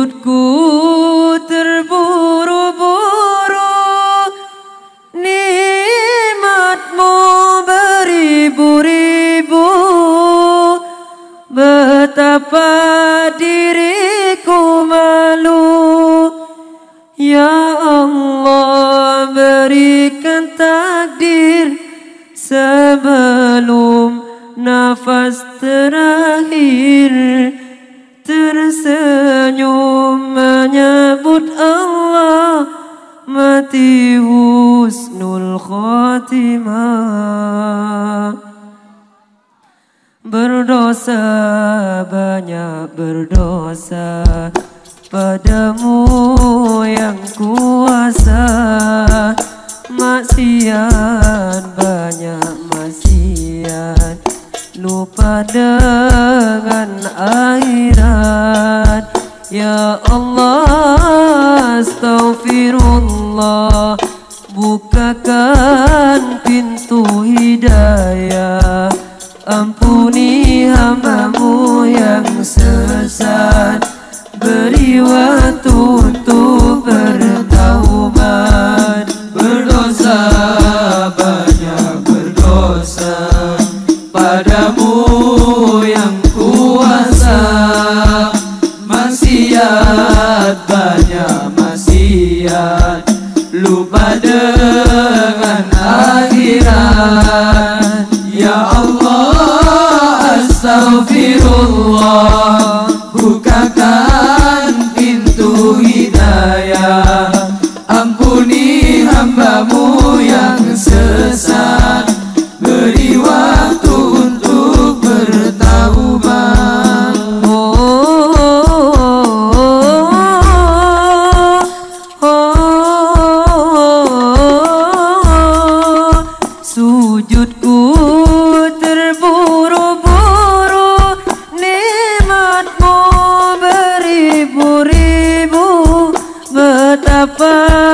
Sujudku terburu-buru Nikmatmu beribu-ribu. Betapa diriku malu Ya Allah berikan takdir Sebelum nafas terakhir Berdosa banyak berdosa. Padamu yang kuasa Maksiat banyak maksiat. Lupa dengan akhirat. Ya Allah astaghfirullah. Bukakan ampuni hambamu yang sesat. Beri waktu untuk bertaubat. Berdosa banyak berdosa. Padamu yang kuasa. Maksiat banyak maksiat. Lupa dengan akhirat. Ya Allah Astaghfirullah Betapa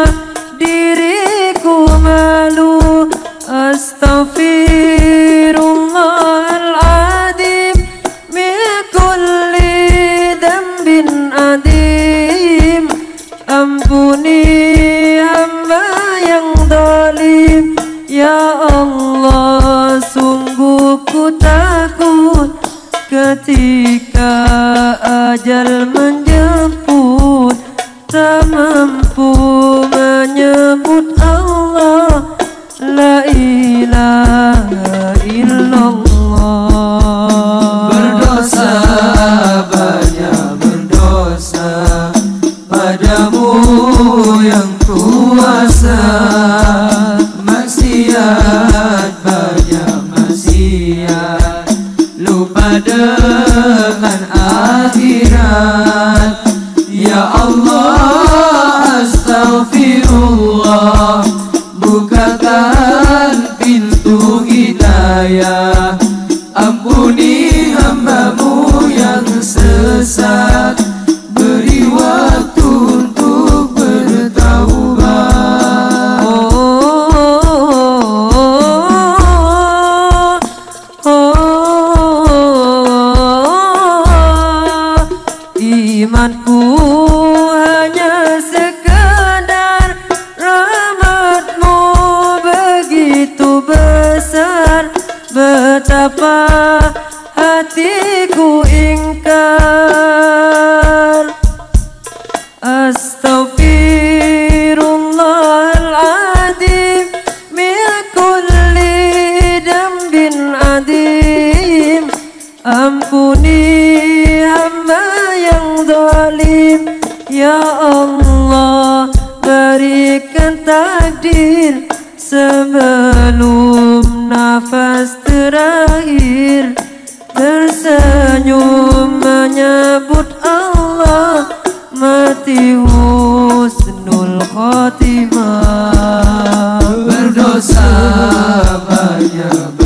Dengan akhirat. Ya Allah Astaghfirullah. Bukakan pintu hidayah. Ampuni hambamu yang sesat Betapa hatiku ingkar? Astaghfirullahaladzim Min kulli dambin adim. Ampuni hamba yang zalim. Ya Allah berikan takdir Sebelum nafas terakhir. Tersenyum menyebut Allah. Mati husnul khatimah Berdosa banyak